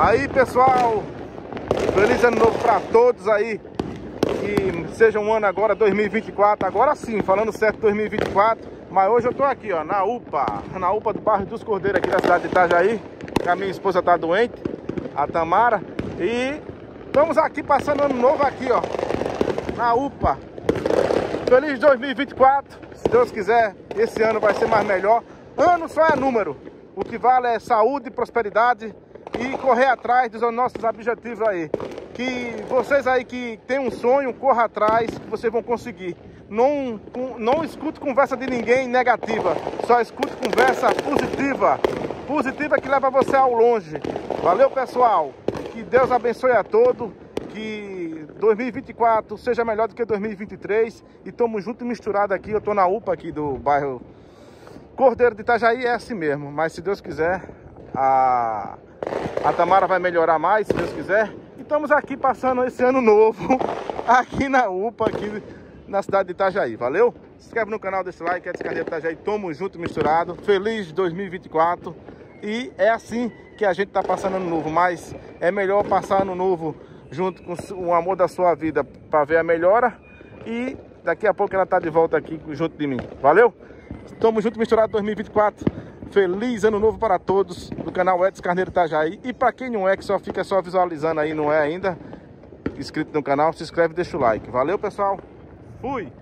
Aí, pessoal, feliz ano novo para todos aí. Que seja um ano agora 2024, agora sim, falando certo 2024. Mas hoje eu tô aqui, ó, na UPA, na UPA do bairro dos Cordeiros aqui da cidade de Itajaí. Que a minha esposa tá doente, a Tamara. E estamos aqui passando ano novo aqui, ó, na UPA. Feliz 2024, se Deus quiser, esse ano vai ser mais melhor. Ano só é número. O que vale é saúde, prosperidade e correr atrás dos nossos objetivos aí. Que vocês aí que tem um sonho, corra atrás, que vocês vão conseguir. Não, não escute conversa de ninguém negativa, só escute conversa positiva. Positiva que leva você ao longe. Valeu, pessoal. Que Deus abençoe a todos. Que 2024 seja melhor do que 2023. E tamo junto e misturado aqui. Eu tô na UPA aqui do bairro Cordeiro de Itajaí. É assim mesmo. Mas se Deus quiser, a a Tamara vai melhorar mais, se Deus quiser. E estamos aqui passando esse ano novo, aqui na UPA, aqui na cidade de Itajaí. Valeu? Se inscreve no canal, deixa o like, é de Carneiro Itajaí. Tamo junto, misturado. Feliz 2024. E é assim que a gente tá passando ano novo. Mas é melhor passar ano novo junto com o amor da sua vida para ver a melhora. E daqui a pouco ela tá de volta aqui junto de mim. Valeu? Tamo junto, misturado 2024. Feliz ano novo para todos do canal Edson Carneiro Itajaí. E para quem não é, que só fica só visualizando aí, não é ainda inscrito no canal, se inscreve e deixa o like. Valeu, pessoal. Fui!